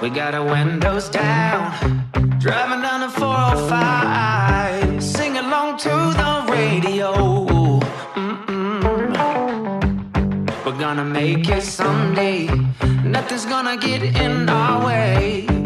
We got our windows down, driving down the 405, sing along to the radio. Mm-mm. We're gonna make it someday, nothing's gonna get in our way.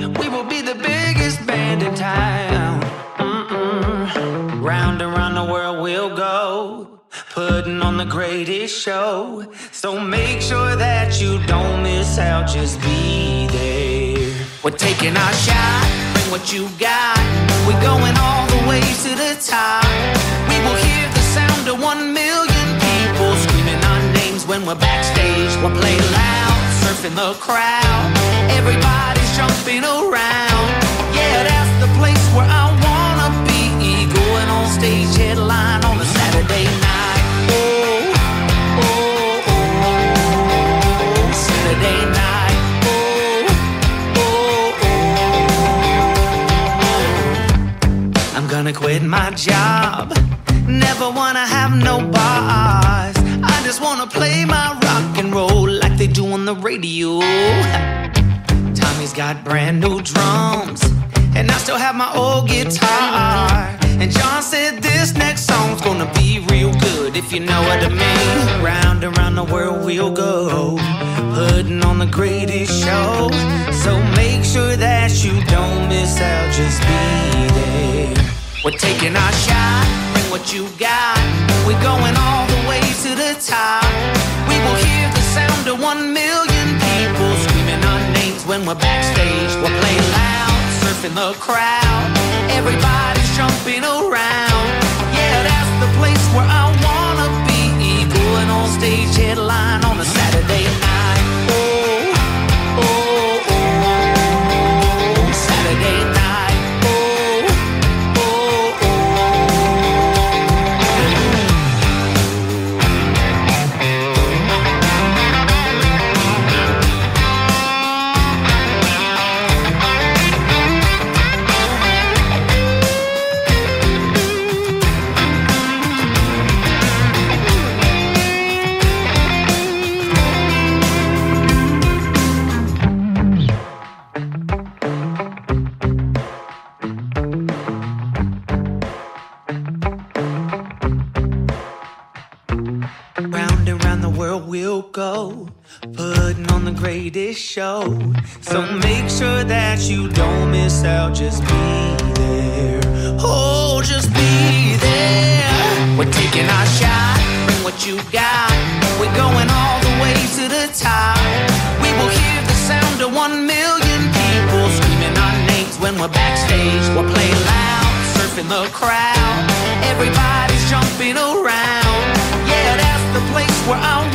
Putting on the greatest show. So make sure that you don't miss out. Just be there. We're taking our shot. Bring what you got. We're going all the way to the top. We will hear the sound of one million people screaming our names when we're backstage. We'll play loud, surfing the crowd. Everybody's jumping around. Yeah, gonna quit my job. Never wanna have no boss. I just wanna play my rock and roll like they do on the radio. Tommy's got brand new drums, and I still have my old guitar. And John said this next song's gonna be real good, if you know what I mean. Round and round the world we'll go, putting on the greatest show. So make sure that you don't miss out, just be. We're taking our shot, bring what you got. We're going all the way to the top. We will hear the sound of one million people screaming our names when we're backstage. We'll play loud, surfing the crowd. Everybody's jumping around. Round and round the world we'll go, putting on the greatest show. So make sure that you don't miss out, just be there. Oh, just be there. We're taking our shot, bring what you got. We're going all the way to the top. We will hear the sound of one million people screaming our names when we're backstage. We'll play loud, surfing the crowd. Everybody's jumping around. Where I